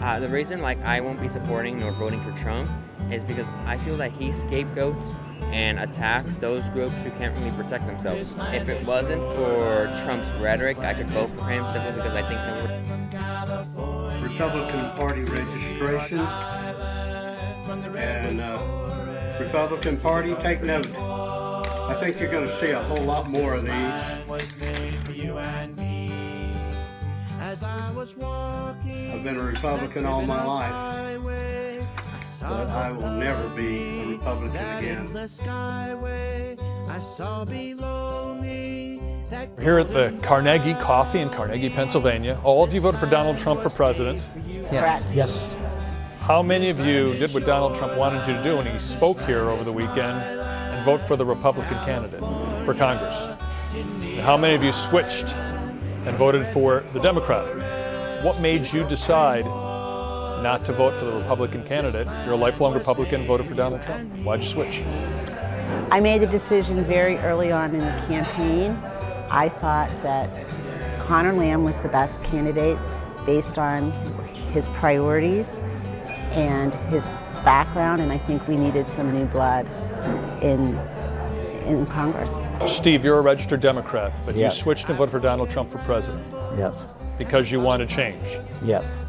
Uh, the reason like I won't be supporting nor voting for Trump is because I feel that he scapegoats and attacks those groups who can't really protect themselves. If it wasn't for Trump's rhetoric, I could vote for him simply because I think he'll. Republican Party registration and uh, Republican Party, take note. I think you're going to see a whole lot more of these. I've been a Republican all my life, but I will never be a Republican again. We're here at the Carnegie Coffee in Carnegie, Pennsylvania. All of you voted for Donald Trump for president. Yes. Yes. How many of you did what Donald Trump wanted you to do when he spoke here over the weekend and vote for the Republican candidate for Congress? And how many of you switched and voted for the Democrat? What made you decide not to vote for the Republican candidate? You're a lifelong Republican, voted for Donald Trump. Why'd you switch? I made the decision very early on in the campaign. I thought that Connor Lamb was the best candidate based on his priorities and his background, and I think we needed some new blood in in Congress. Steve, you're a registered Democrat, but Yes. you switched and voted for Donald Trump for president Yes. because you want to change. Yes.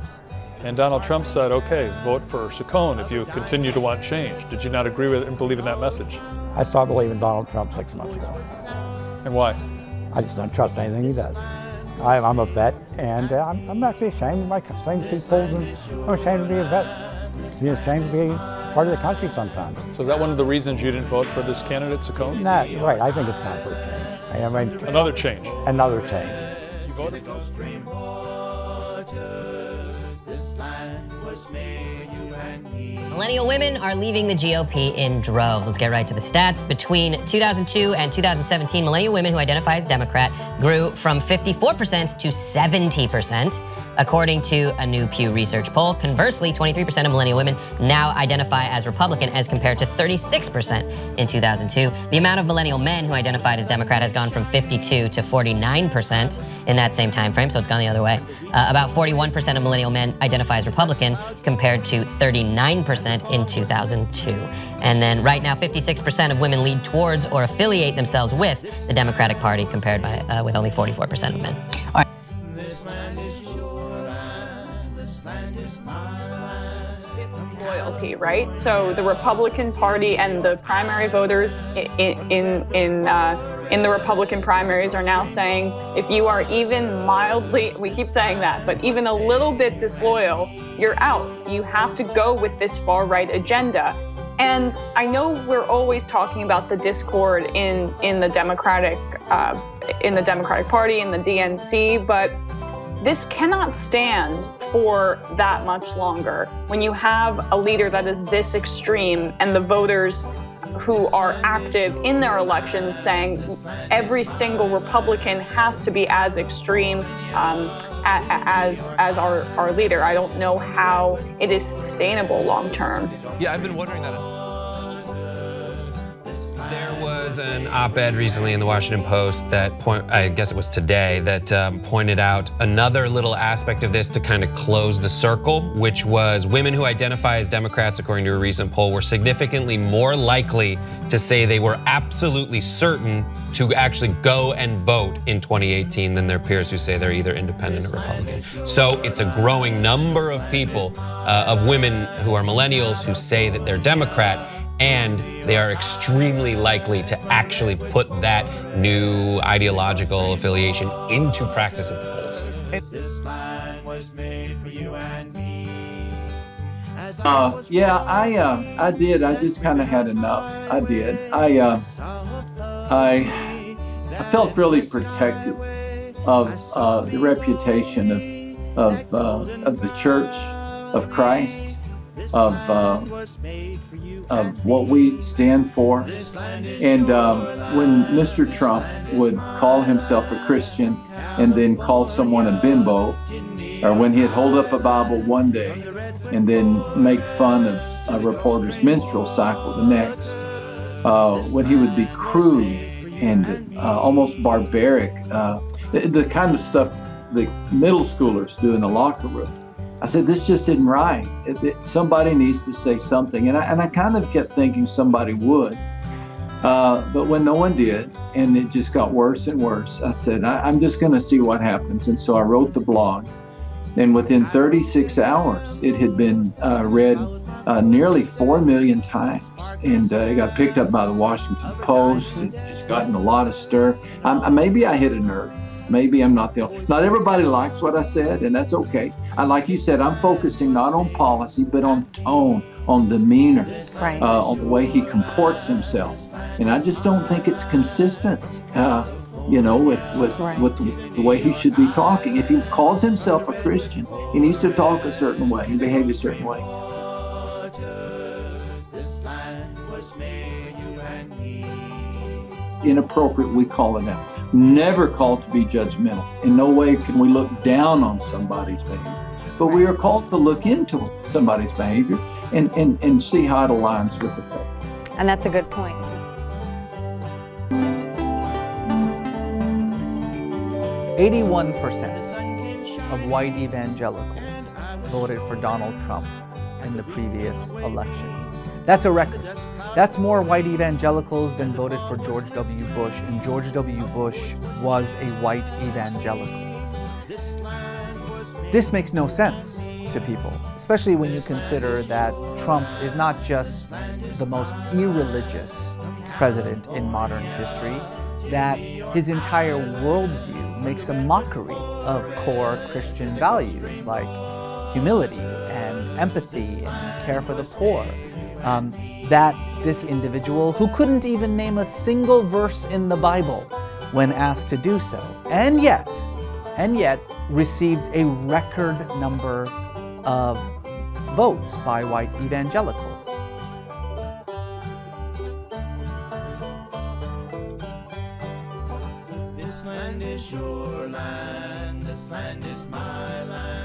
And Donald Trump said, okay, vote for Saccone if you continue to want change. Did you not agree with and believe in that message? I started believing Donald Trump six months ago. And why? I just don't trust anything he does. I, I'm a vet, and uh, I'm, I'm actually ashamed of my things he pulls, and I'm ashamed to be a vet. I'm ashamed to be part of the country sometimes. So is that one of the reasons you didn't vote for this candidate, Saccone? Nah, right, I think it's time for a change. I mean, Another change. another change. You voted? Millennial women are leaving the GOP in droves. Let's get right to the stats. Between 2002 and 2017, millennial women who identify as Democrat grew from 54% to 70%, according to a new Pew Research poll. Conversely, 23% of millennial women now identify as Republican as compared to 36% in 2002. The amount of millennial men who identified as Democrat has gone from 52 to 49% in that same time frame, so it's gone the other way. Uh, about 41% of millennial men identify as Republican compared to 39% in 2002. And then right now, 56% of women lead towards or affiliate themselves with the Democratic Party compared by, uh, with only 44% of men. All right. loyalty, right? So the Republican Party and the primary voters in in in, uh, in the Republican primaries are now saying if you are even mildly, we keep saying that, but even a little bit disloyal, you're out. You have to go with this far right agenda. And I know we're always talking about the discord in in the Democratic uh, in the Democratic Party in the DNC, but this cannot stand for that much longer. When you have a leader that is this extreme and the voters who are active in their elections saying every single Republican has to be as extreme um, as as our, our leader. I don't know how it is sustainable long term. Yeah, I've been wondering that. There was an op-ed recently in the Washington Post that point, I guess it was today, that um, pointed out another little aspect of this to kind of close the circle, which was women who identify as Democrats, according to a recent poll, were significantly more likely to say they were absolutely certain to actually go and vote in 2018 than their peers who say they're either independent or Republican. So it's a growing number of people, uh, of women who are millennials who say that they're Democrat and they are extremely likely to actually put that new ideological affiliation into practice at the polls. Uh, yeah, I uh, I did. I just kind of had enough. I did. I uh, I I felt really protective of uh, the reputation of of uh, of the Church of Christ, of uh, of what we stand for. And um, when Mr. Trump would call himself a Christian and then call someone a bimbo, or when he'd hold up a Bible one day and then make fun of a reporter's menstrual cycle the next, uh, when he would be crude and uh, almost barbaric, uh, the, the kind of stuff the middle schoolers do in the locker room. I said, this just isn't right. It, it, somebody needs to say something. And I, and I kind of kept thinking somebody would. Uh, but when no one did, and it just got worse and worse, I said, I, am just going to see what happens. And so I wrote the blog. And within 36 hours, it had been uh, read uh, nearly 4 million times. And uh, it got picked up by the Washington Post. It's gotten a lot of stir. I, maybe I hit a nerve. Maybe I'm not the only. Not everybody likes what I said, and that's okay. I like you said, I'm focusing not on policy, but on tone, on demeanor, right. uh, on the way he comports himself, and I just don't think it's consistent. Uh, you know, with with right. with the way he should be talking. If he calls himself a Christian, he needs to talk a certain way and behave a certain way. Inappropriate, we call it out never called to be judgmental. In no way can we look down on somebody's behavior. But we are called to look into somebody's behavior and, and, and see how it aligns with the faith. And that's a good point. Eighty-one percent of white evangelicals voted for Donald Trump in the previous election. That's a record. That's more white evangelicals than voted for George W. Bush, and George W. Bush was a white evangelical. This makes no sense to people, especially when you consider that Trump is not just the most irreligious president in modern history, that his entire worldview makes a mockery of core Christian values like humility and empathy and care for the poor um, that this individual, who couldn't even name a single verse in the Bible when asked to do so, and yet, and yet received a record number of votes by white evangelicals. This land is your land, this land is mine.